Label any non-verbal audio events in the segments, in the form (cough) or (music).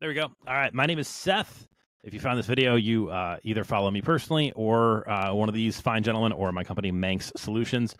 There we go. All right. My name is Seth. If you found this video, you uh, either follow me personally or uh, one of these fine gentlemen or my company, Manx Solutions.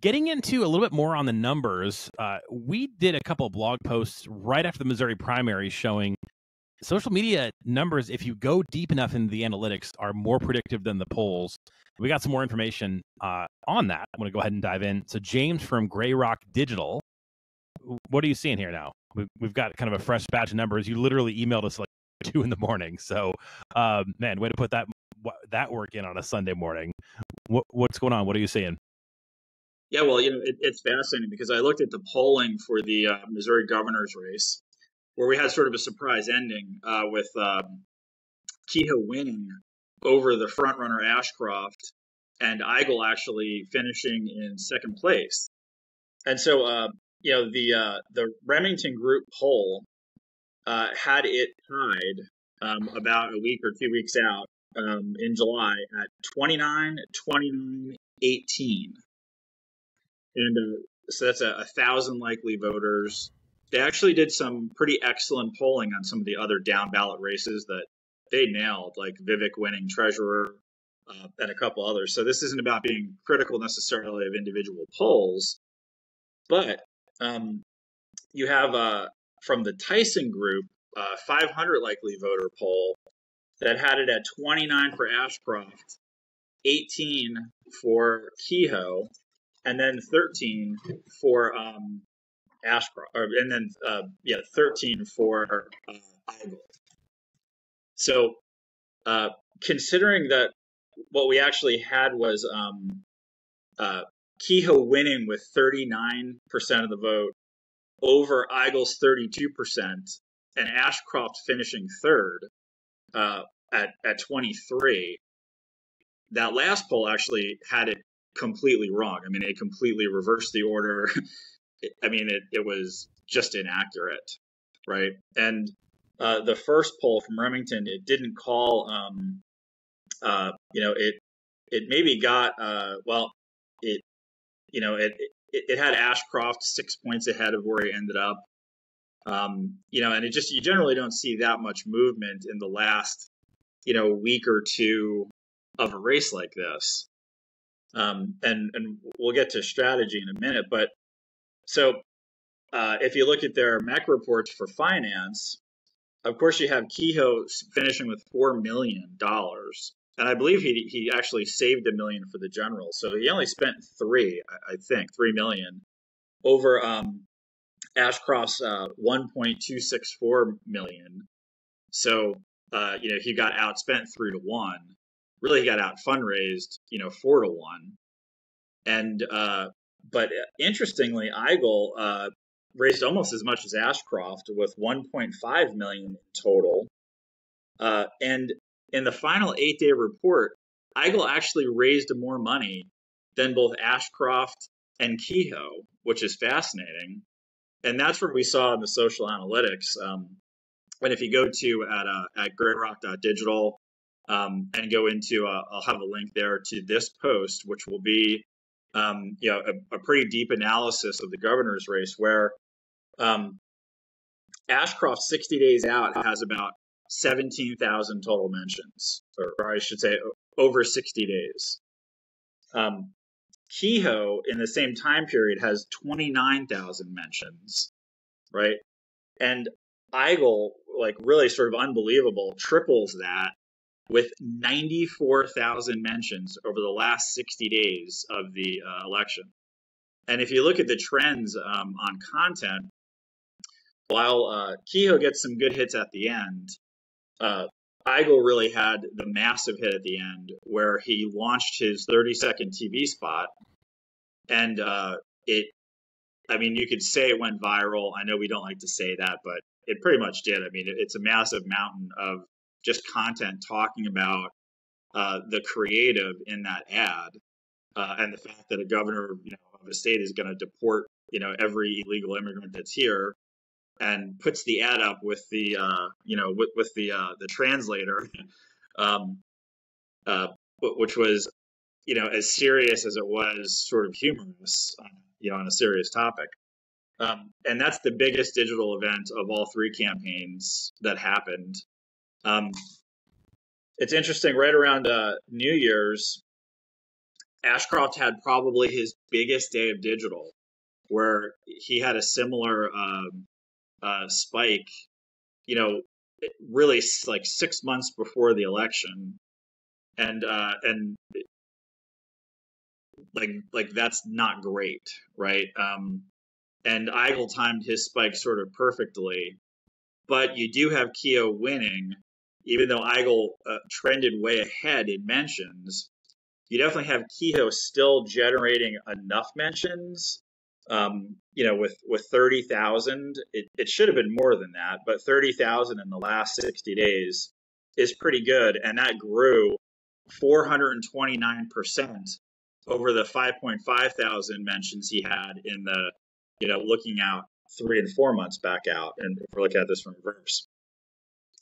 Getting into a little bit more on the numbers, uh, we did a couple of blog posts right after the Missouri primary showing social media numbers, if you go deep enough into the analytics, are more predictive than the polls. We got some more information uh, on that. I'm going to go ahead and dive in. So, James from Grey Rock Digital, what are you seeing here now? We've, got kind of a fresh batch of numbers. You literally emailed us like (laughs) two in the morning. So, um, man, way to put that that work in on a Sunday morning. What, what's going on? What are you seeing? Yeah, well, you know, it, it's fascinating because I looked at the polling for the uh, Missouri governor's race, where we had sort of a surprise ending uh, with um, Kehoe winning over the frontrunner Ashcroft and Eigel actually finishing in second place. And so, uh, you know, the uh, the Remington Group poll uh, had it tied um, about a week or two weeks out um, in July at 29, 29, 18. And uh, so that's a, a thousand likely voters they actually did some pretty excellent polling on some of the other down ballot races that they nailed, like Vivek winning treasurer uh, and a couple others. So this isn't about being critical necessarily of individual polls, but um, you have uh, from the Tyson Group, uh, 500 likely voter poll that had it at 29 for Ashcroft, 18 for Kehoe, and then 13 for um, Ashcroft, or, and then uh, yeah, 13 for uh. So, uh, considering that what we actually had was um, uh, Kehoe winning with 39% of the vote over Eigel's 32%, and Ashcroft finishing third uh, at, at 23. That last poll actually had it completely wrong. I mean, it completely reversed the order. (laughs) I mean, it, it was just inaccurate, right? And uh, the first poll from Remington, it didn't call, um, uh, you know, it it maybe got, uh, well, it, you know, it, it, it had Ashcroft six points ahead of where he ended up. Um, you know, and it just you generally don't see that much movement in the last, you know, week or two of a race like this. Um, and and we'll get to strategy in a minute, but so uh, if you look at their MAC reports for finance, of course you have Kehoe finishing with four million dollars, and I believe he he actually saved a million for the general, so he only spent three, I think, three million over um, Ashcroft's uh, 1.264 million. So uh, you know he got outspent three to one. Really, he got out fundraised, you know, four to one. And uh, but interestingly, Eigel uh, raised almost as much as Ashcroft with 1.5 million total. Uh, and in the final eight-day report, Eigel actually raised more money than both Ashcroft and Kehoe, which is fascinating. And that's what we saw in the social analytics. Um, and if you go to at uh, at greyrock.digital um, and go into, uh, I'll have a link there to this post, which will be um, you know, a, a, pretty deep analysis of the governor's race where um, Ashcroft 60 days out has about 17,000 total mentions, or, or, I should say over 60 days. Um, Kehoe in the same time period has 29,000 mentions, right? And Eigel, like really sort of unbelievable, triples that with 94,000 mentions over the last 60 days of the uh, election. And if you look at the trends um, on content, while uh, Kehoe gets some good hits at the end, uh, Eigel really had the massive hit at the end where he launched his 30 second TV spot. And uh, it, I mean, you could say it went viral. I know we don't like to say that, but it pretty much did. I mean, it, it's a massive mountain of just content talking about uh, the creative in that ad uh, and the fact that a governor you know, of a state is going to deport you know every illegal immigrant that's here and puts the ad up with the uh, you know with, with the uh, the translator um, uh, which was you know as serious as it was sort of humorous you know on a serious topic Um, and that's the biggest digital event of all three campaigns that happened. Um, it's interesting, right around uh, New Year's, Ashcroft had probably his biggest day of digital, where he had a similar um, uh, spike, you know, really like six months before the election, and uh, and like like that's not great, right? Um, and Eigel timed his spike sort of perfectly, but you do have Kehoe winning, even though Eigel uh, trended way ahead in mentions. You definitely have Kehoe still generating enough mentions um, you know, with with thirty thousand, it, it should have been more than that, but thirty thousand in the last sixty days is pretty good, and that grew four hundred and twenty nine percent over the five point five thousand mentions he had in the, you know, looking out three and four months back out, and if we're looking at this from reverse.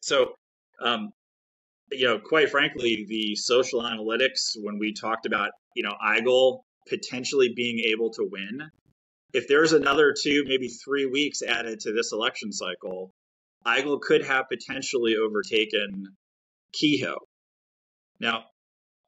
So, um, you know, quite frankly, the social analytics when we talked about, you know, Eigel potentially being able to win if there's another two, maybe three weeks added to this election cycle, Eigel could have potentially overtaken Kehoe. Now,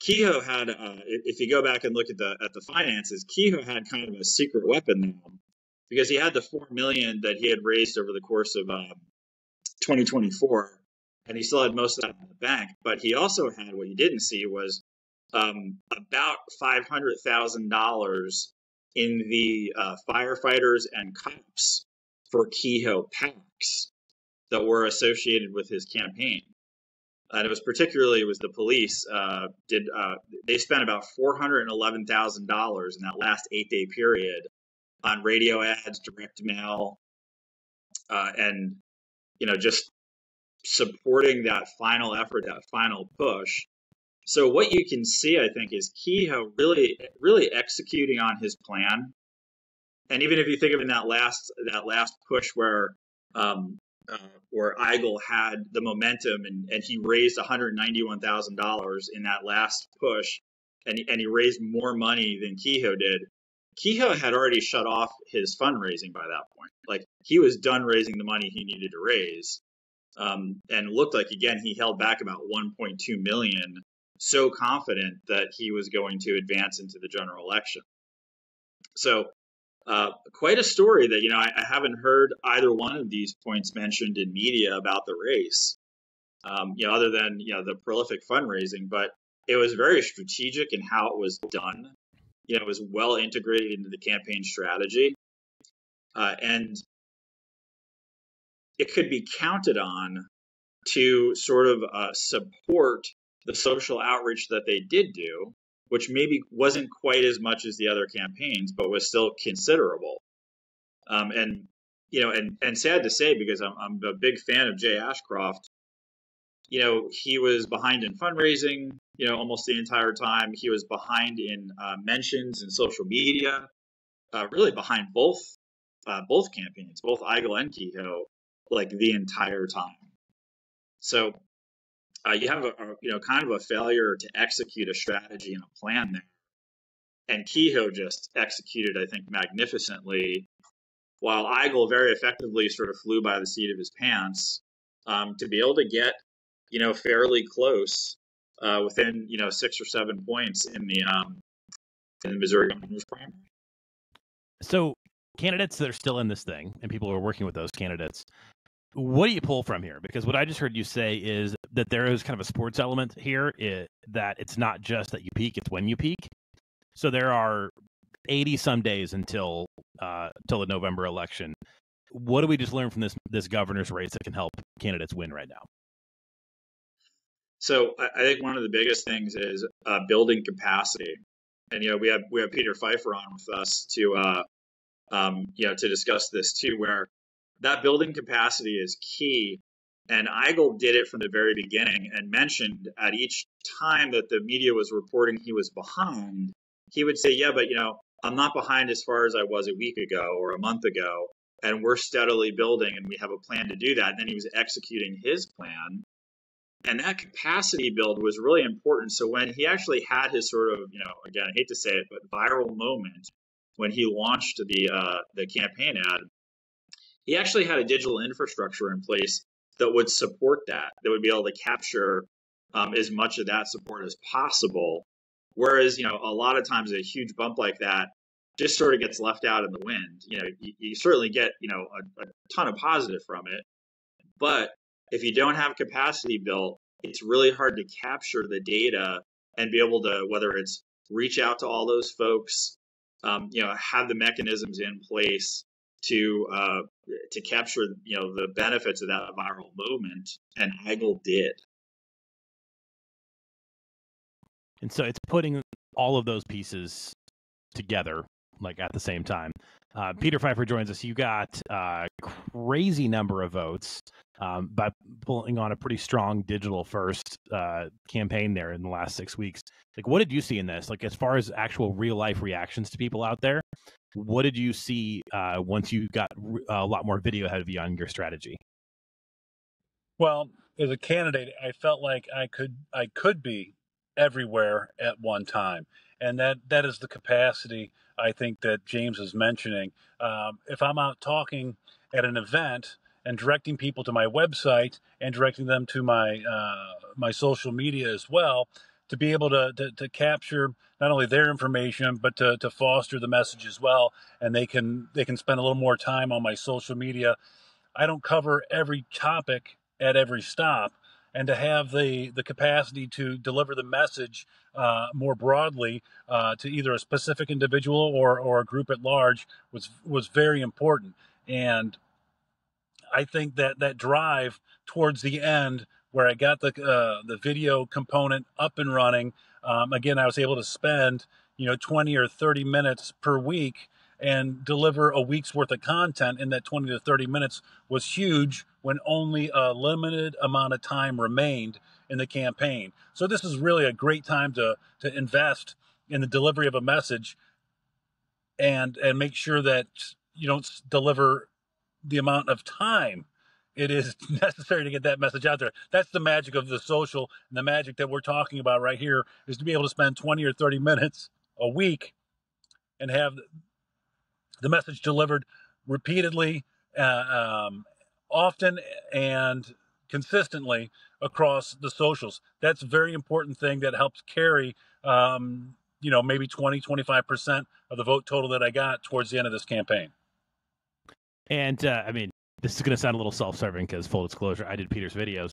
Kehoe had, uh, if you go back and look at the at the finances, Kehoe had kind of a secret weapon now because he had the four million that he had raised over the course of um, 2024, and he still had most of that in the bank. But he also had what you didn't see was um, about five hundred thousand dollars in the uh, firefighters and cops for Kehoe PACs that were associated with his campaign. And it was particularly it was the police uh, did uh, they spent about four hundred and eleven thousand dollars in that last eight day period on radio ads, direct mail, uh, and you know just supporting that final effort, that final push. So what you can see, I think, is Kehoe really, really executing on his plan. And even if you think of in that last that last push where um, uh, where Eigel had the momentum and, and he raised $191,000 in that last push, and, and he raised more money than Kehoe did. Kehoe had already shut off his fundraising by that point. Like he was done raising the money he needed to raise, um, and looked like again he held back about 1.2 million so confident that he was going to advance into the general election. So, uh, quite a story that, you know, I, I, haven't heard either one of these points mentioned in media about the race, um, you know, other than, you know, the prolific fundraising, but it was very strategic in how it was done. You know, it was well integrated into the campaign strategy. Uh, and it could be counted on to sort of uh, support the social outreach that they did do, which maybe wasn't quite as much as the other campaigns, but was still considerable. Um, and you know, and and sad to say because I'm I'm a big fan of Jay Ashcroft. You know, he was behind in fundraising. You know, almost the entire time. He was behind in uh, mentions in social media. Uh, really behind both uh, both campaigns, both Eigel and Kehoe, like the entire time. So uh, you have a, a, you know kind of a failure to execute a strategy and a plan there. And Kehoe just executed, I think, magnificently, while Eigel very effectively sort of flew by the seat of his pants um, to be able to get you know fairly close uh, within you know six or seven points in the um, in the Missouri governor's primary. So candidates that are still in this thing, and people who are working with those candidates, what do you pull from here? Because what I just heard you say is that there is kind of a sports element here, it, that it's not just that you peak, it's when you peak. So there are 80 some days until uh, until the November election. What do we just learn from this this governor's race that can help candidates win right now? So I, think one of the biggest things is uh, building capacity, and you know we have we have Peter Pfeiffer on with us to uh, um, you know to discuss this too, where that building capacity is key. And Eigel did it from the very beginning and mentioned at each time that the media was reporting he was behind, he would say, Yeah, but you know, I'm not behind as far as I was a week ago or a month ago. And we're steadily building and we have a plan to do that. And then he was executing his plan. And that capacity build was really important. So when he actually had his sort of, you know, again, I hate to say it, but viral moment when he launched the uh, the campaign ad, he actually had a digital infrastructure in place that would support that, that would be able to capture um, as much of that support as possible. Whereas, you know, a lot of times a huge bump like that just sort of gets left out in the wind. You know, you, you certainly get, you know, a, a ton of positive from it. But if you don't have capacity built, it's really hard to capture the data and be able to, whether it's reach out to all those folks, um, you know, have the mechanisms in place to uh, to capture you know the benefits of that viral movement, and Eigel did. And so it's putting all of those pieces together, like at the same time. Uh, Peter Pfeiffer joins us. You got a crazy number of votes um, by pulling on a pretty strong digital first uh, campaign there in the last six weeks. Like, what did you see in this? Like, as far as actual real life reactions to people out there, what did you see uh, once you got a lot more video ahead of you on your strategy? Well, as a candidate, I felt like I could I could be everywhere at one time, and that that is the capacity I think that James is mentioning. Um, if I'm out talking at an event and directing people to my website and directing them to my uh, my social media as well, to be able to, to, to, capture not only their information but to, to foster the message as well and they can they can spend a little more time on my social media i don't cover every topic at every stop and to have the the capacity to deliver the message uh, more broadly uh, to either a specific individual or or a group at large was was very important and I think that that drive towards the end where I got the uh, the video component up and running. Um, again, I was able to spend you know 20 or 30 minutes per week and deliver a week's worth of content in that 20 to 30 minutes was huge when only a limited amount of time remained in the campaign. So this is really a great time to to invest in the delivery of a message and and make sure that you don't deliver the amount of time it is (laughs) necessary to get that message out there. That's the magic of the social and the magic that we're talking about right here is to be able to spend 20 or 30 minutes a week and have the message delivered repeatedly, uh, um, often, and consistently across the socials. That's a very important thing that helps carry, um, you know, maybe 20, 25% of the vote total that I got towards the end of this campaign. And uh, I mean, this is going to sound a little self-serving because full disclosure, I did Peter's videos,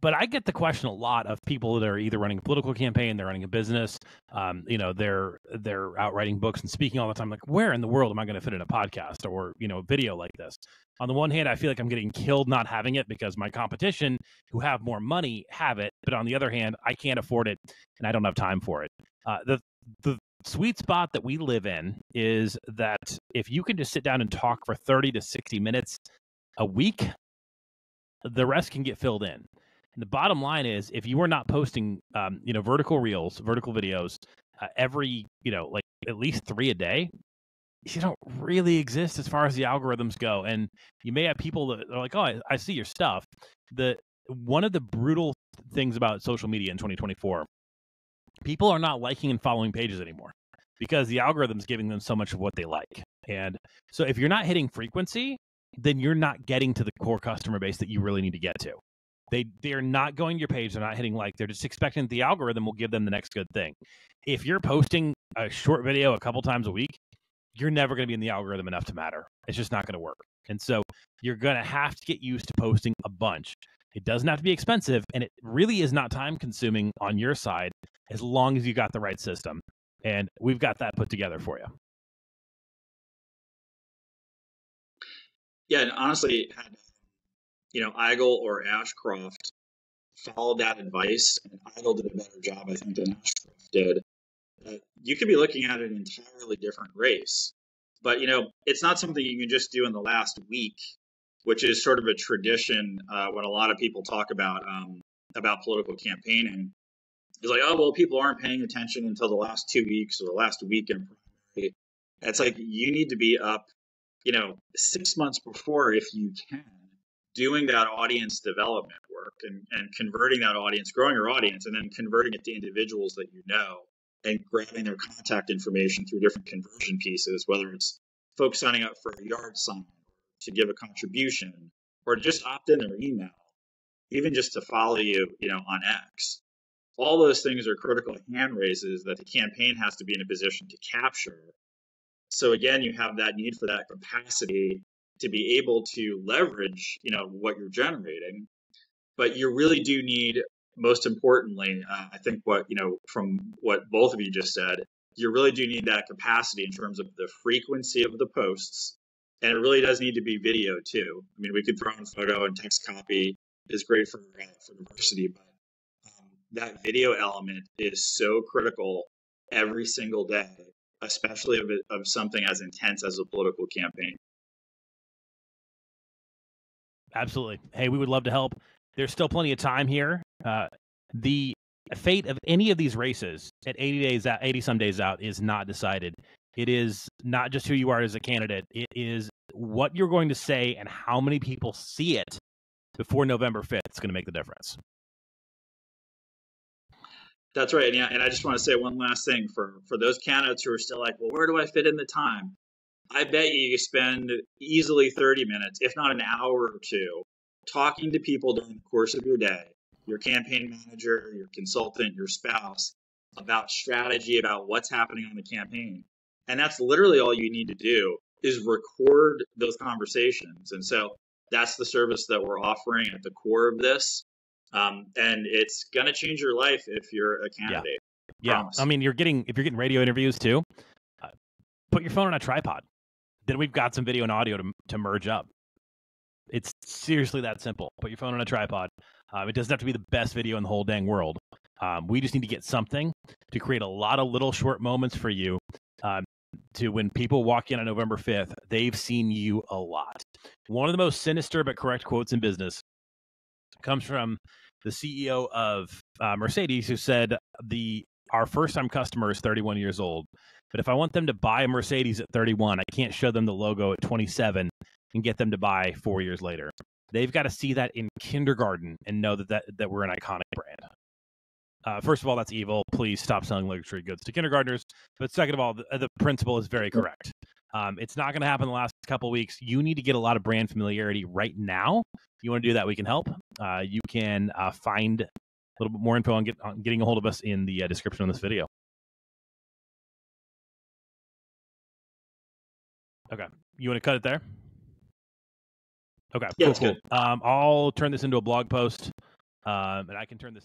but I get the question a lot of people that are either running a political campaign, they're running a business, um, you know, they're they're out writing books and speaking all the time. Like, where in the world am I going to fit in a podcast or you know, a video like this? On the one hand, I feel like I'm getting killed not having it because my competition, who have more money, have it. But on the other hand, I can't afford it and I don't have time for it. Uh, the the sweet spot that we live in is that if you can just sit down and talk for 30 to 60 minutes a week, the rest can get filled in. And the bottom line is, if you are not posting, um, you know, vertical reels, vertical videos uh, every, you know, like at least three a day, you don't really exist as far as the algorithms go. And you may have people that are like, "Oh, I, I see your stuff." The one of the brutal things about social media in 2024 people are not liking and following pages anymore because the algorithm's giving them so much of what they like. And so if you're not hitting frequency, then you're not getting to the core customer base that you really need to get to. They they're not going to your page, they're not hitting like, they're just expecting the algorithm will give them the next good thing. If you're posting a short video a couple times a week, you're never going to be in the algorithm enough to matter. It's just not going to work. And so you're going to have to get used to posting a bunch. It doesn't have to be expensive, and it really is not time consuming on your side as long as you got the right system. And we've got that put together for you. Yeah, and honestly, had you know Eigel or Ashcroft followed that advice, and Eigel did a better job, I think, than Ashcroft did. Uh, you could be looking at an entirely different race. But you know, it's not something you can just do in the last week, which is sort of a tradition uh, when a lot of people talk about um, about political campaigning. It's like, oh well, people aren't paying attention until the last two weeks or the last week in primary. It's like you need to be up, you know, six months before if you can, doing that audience development work and, and converting that audience, growing your audience, and then converting it to individuals that you know and grabbing their contact information through different conversion pieces, whether it's folks signing up for a yard sign, to give a contribution, or just opt in their email, even just to follow you, you know, on X. All those things are critical hand raises that the campaign has to be in a position to capture. So again, you have that need for that capacity to be able to leverage, you know, what you're generating. But you really do need, most importantly, uh, I think what you know from what both of you just said, you really do need that capacity in terms of the frequency of the posts, and it really does need to be video too. I mean, we could throw in photo and text copy is great for uh, for diversity, but um, that video element is so critical every single day, especially of, of something as intense as a political campaign. Absolutely. Hey, we would love to help. There's still plenty of time here. Uh, the fate of any of these races at 80 days out, 80 some days out is not decided. It is not just who you are as a candidate. It is what you're going to say and how many people see it before November 5th is going to make the difference. That's right. Yeah, and I just want to say one last thing for for those candidates who are still like, well, where do I fit in the time? I bet you spend easily 30 minutes, if not an hour or two, talking to people during the course of your day, your campaign manager, your consultant, your spouse, about strategy, about what's happening on the campaign. And that's literally all you need to do is record those conversations. And so that's the service that we're offering at the core of this. Um, and it's going to change your life if you're a candidate. Yeah. yeah. I mean, you're getting, if you're getting radio interviews too, uh, put your phone on a tripod. Then we've got some video and audio to, to merge up. It's seriously that simple. Put your phone on a tripod. Um, it doesn't have to be the best video in the whole dang world. Um, we just need to get something to create a lot of little short moments for you. Um, to when people walk in on November 5th, they've seen you a lot. One of the most sinister but correct quotes in business comes from the CEO of uh, Mercedes, who said, "The our first time customer is 31 years old, but if I want them to buy a Mercedes at 31, I can't show them the logo at 27 and get them to buy four years later. They've got to see that in kindergarten and know that, that, that we're an iconic brand. Uh, first of all, that's evil. Please stop selling luxury goods to kindergartners. But second of all, the, the principle is very correct. Um, it's not going to happen in the last couple weeks. You need to get a lot of brand familiarity right now. If you want to do that, we can help. Uh, you can uh, find a little bit more info on, get, on getting a hold of us in the uh, description of this video. Okay. You want to cut it there? Okay. Yeah, cool, cool. Um, I'll turn this into a blog post, um, and I can turn this.